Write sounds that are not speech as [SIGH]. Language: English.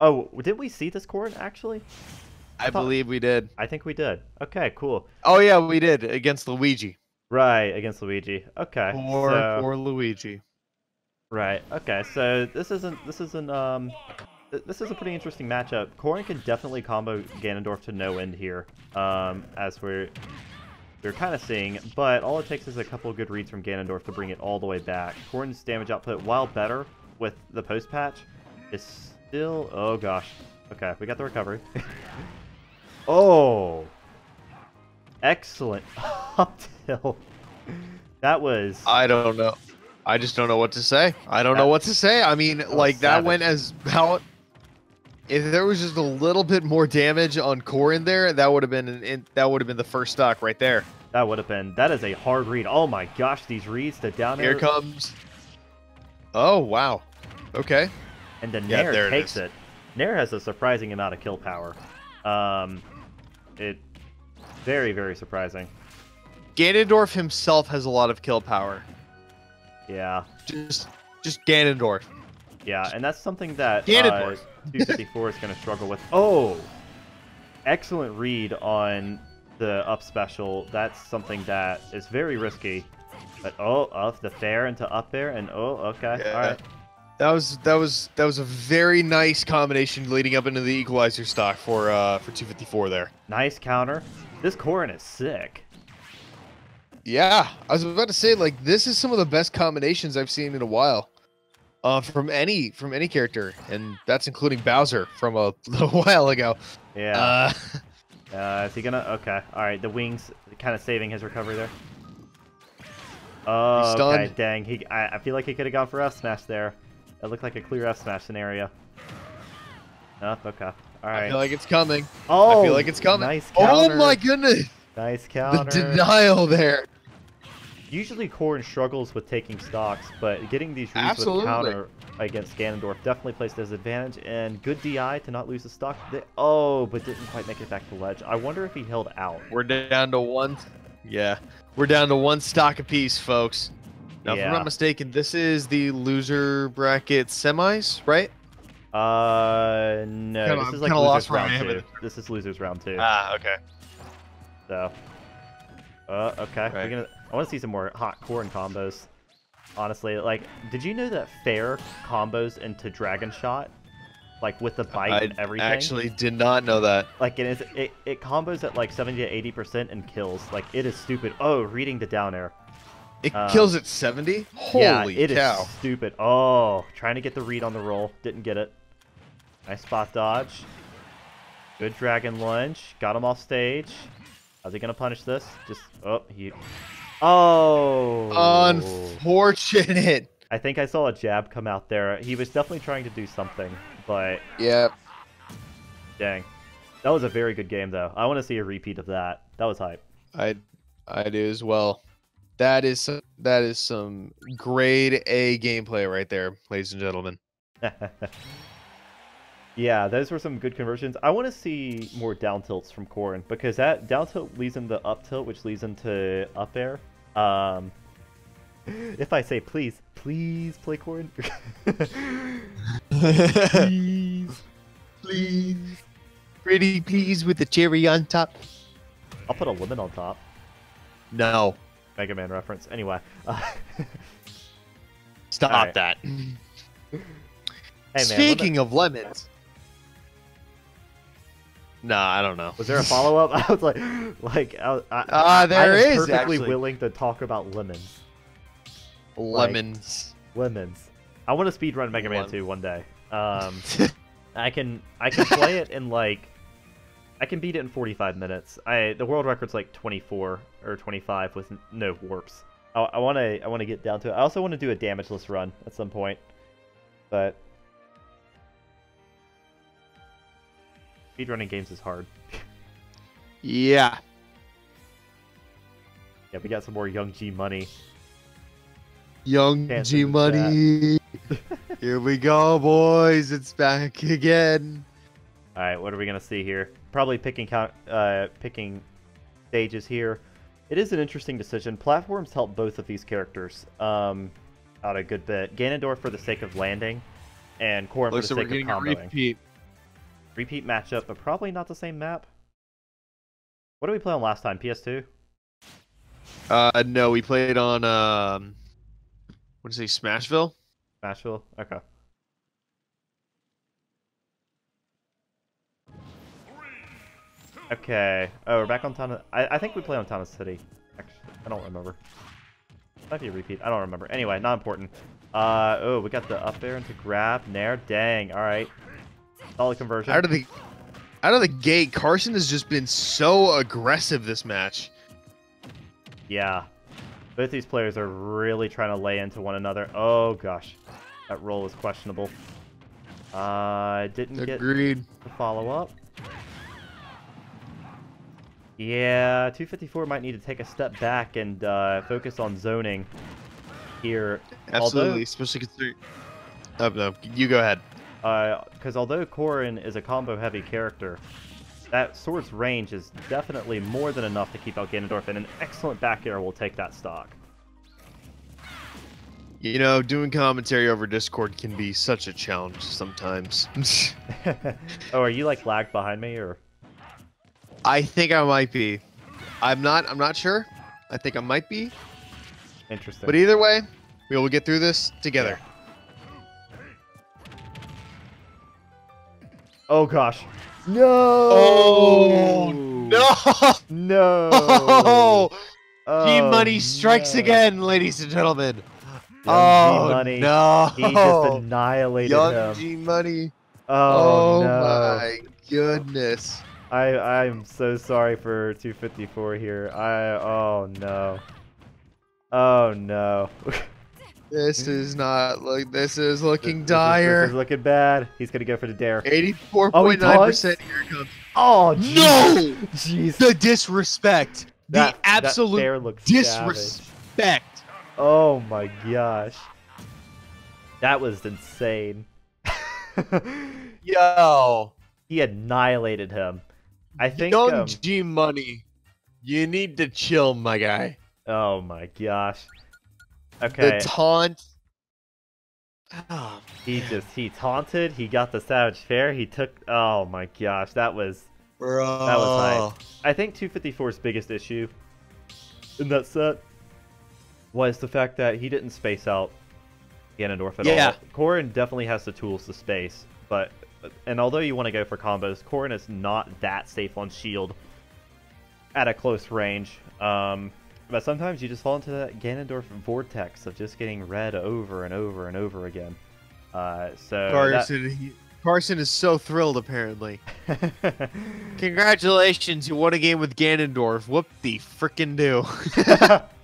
Oh, did we see this Corrin actually? I, thought- believe we did. I think we did. Okay, cool. Oh yeah, we did against Luigi. Right, against Luigi. Okay. Poor, so- poor Luigi. Right. Okay. So this isn't this isn't um th- this is a pretty interesting matchup. Corrin can definitely combo Ganondorf to no end here. Um, as we're we're kind of seeing, but all it takes is a couple of good reads from Ganondorf to bring it all the way back. Corrin's damage output, while better with the post patch, is still oh gosh. Okay, we got the recovery. [LAUGHS] oh, excellent [LAUGHS] up tilt. That was I don't know. I just don't know what to say. I don't That- know what to say. I mean, like that savage. went as how. If there was just a little bit more damage on Corrin there, that would have been an, in, that would have been the first stock right there. That would have been. That is a hard read. Oh my gosh, these reads to down Here air, comes. Oh wow. Okay. And then Yeah, Nair there it takes is. it. Nair has a surprising amount of kill power. Um, it very very surprising. Ganondorf himself has a lot of kill power. Yeah, Just, just Ganondorf. yeah, and that's something that uh, Ganondorf. 254 is going to struggle with. Oh, excellent read on the up special. That's something that is very risky. But oh, up the fair into up there, and oh, okay, Yeah. all right. That was that was that was a very nice combination leading up into the equalizer stock for uh for 254 there. Nice counter. This Corrin is sick. Yeah, I was about to say like this is some of the best combinations I've seen in a while. Uh, from any from any character, and that's including Bowser from a [LAUGHS] little while ago. Yeah. Uh, [LAUGHS] Uh, is he gonna? Okay. All right. The wings kind of saving his recovery there. Oh, okay. Dang. He. I, I feel like he could have gone for F smash there. That looked like a clear F smash scenario. Oh, Okay. All right. I feel like it's coming. oh, I feel oh, like it's coming. Nice oh counter. Oh my goodness! Nice counter. The denial there. Usually, Corrin struggles with taking stocks, but getting these reads Absolutely. with counter against Ganondorf definitely plays to his advantage. And good DI to not lose the stock. Oh, but didn't quite make it back to ledge. I wonder if he held out. We're down to one. Yeah, we're down to one stock apiece, folks. Now, if I'm not mistaken, this is the loser bracket semis, right? Uh, no. Kinda- this is like kinda losers lost round two. This is losers round two. Ah, okay. so, uh, okay. We're gonna. I want to see some more hot corn combos. Honestly, like, did you know that fair combos into Dragon Shot, like with the bite I and everything? I actually did not know that. like it is. It, it combos at like 70 to 80 percent and kills. Like it is stupid. Oh, reading the down air. It Um, kills at 70? Holy yeah, it is cow. stupid. Oh, trying to get the read on the roll, didn't get it. Nice spot dodge. Good dragon lunge. Got him off stage. How's he gonna punish this? Just oh he. Oh. Unfortunate. I think I saw a jab come out there. He was definitely trying to do something, but Yeah. dang, that was a very good game though. I want to see a repeat of that. That was hype. I I do as well. That is some, that is some grade A gameplay right there, ladies and gentlemen. [LAUGHS] yeah, those were some good conversions. I want to see more down tilts from Corrin because that down tilt leads into up tilt, which leads into up air. Um, [LAUGHS] if I say please, please play Corrin. [LAUGHS] please. please. Pretty please with the cherry on top. I'll put a lemon on top. No. Mega Man reference. Anyway. Uh, Stop Alright. that. [CLEARS THROAT] hey man, Speaking lemon- of lemons. Nah, I don't know. was there a follow up? [LAUGHS] I was like, like I, I, Ah, there I is, perfectly actually. willing to talk about lemons. Lemons. Lemons. I want to speed run Mega Man 2 one day. [LAUGHS] Um, I can I can play it in like I can beat it in 45 minutes. I the world record's like 24 or 25 with no warps. I want to I want to get down to it. I also want to do a damageless run at some point, but speedrunning games is hard. yeah. Yeah, we got some more Young G money. Young G Money. [LAUGHS] Here we go, boys. It's back again. All right, what are we gonna see here? Probably picking count, uh, picking stages here. It is an interesting decision. Platforms help both of these characters um, out a good bit. Ganondorf for the sake of landing, and Corrin for Looks the like sake of comboing. repeat. repeat matchup, but probably not the same map. What did we play on last time? PS2? Uh, no, we played on um, what is it, Smashville? Smashville? Okay. Okay. Oh, we're back on Town. I, I think we play on Town City. Actually, I don't remember. Might be a repeat. I don't remember. Anyway, not important. Uh, oh, we got the up there into grab. Nair. Dang. All right. Solid conversion. Out of the out of the gate, Carson has just been so aggressive this match. Yeah. Both these players are really trying to lay into one another. Oh, gosh. That roll is questionable. I uh, didn't Agreed. get the follow-up. Yeah, 254 might need to take a step back and uh, focus on zoning here. Absolutely, although, especially considering... Oh, no, you go ahead. Because uh, although Corrin is a combo-heavy character, that sword's range is definitely more than enough to keep out Ganondorf, and an excellent back air will take that stock. You know, doing commentary over Discord can be such a challenge sometimes. [LAUGHS] [LAUGHS] oh, are you like lagged behind me, or...? I think I might be. I'm not. I'm not sure. I think I might be. Interesting. But either way, we will get through this together. Oh gosh. No. Oh no. No. [LAUGHS] Oh, G Money strikes no. again, ladies and gentlemen. Young oh G-Money. no. He just annihilated Young him. G Money. Oh, oh no. my goodness. I I'm so sorry for 254 here. I oh no. Oh no. [LAUGHS] This is not like this is looking This is- dire. This is looking bad. He's gonna go for the dare. Eighty-four Oh, he point nine percent. Here it comes. Oh No, jeez. the disrespect, That- the absolute dare looks savage. disrespect. Oh my gosh. That was insane. [LAUGHS] Yo, he annihilated him. I think Young um, G Money, you need to chill, my guy. Oh my gosh. Okay. The taunt. [SIGHS] Oh, He just he taunted, he got the savage fair, he took oh my gosh, that was Bro. that was high. I think 254's biggest issue in that set was the fact that he didn't space out Ganondorf at Yeah. all. Corrin definitely has the tools to space, but and although you want to go for combos, Corrin is not that safe on shield at a close range. Um, but sometimes you just fall into that Ganondorf vortex of just getting read over and over and over again. Uh, so Carson, he, Carson is so thrilled. Apparently, [LAUGHS] congratulations! You won a game with Ganondorf. Whoop the frickin' do. [LAUGHS]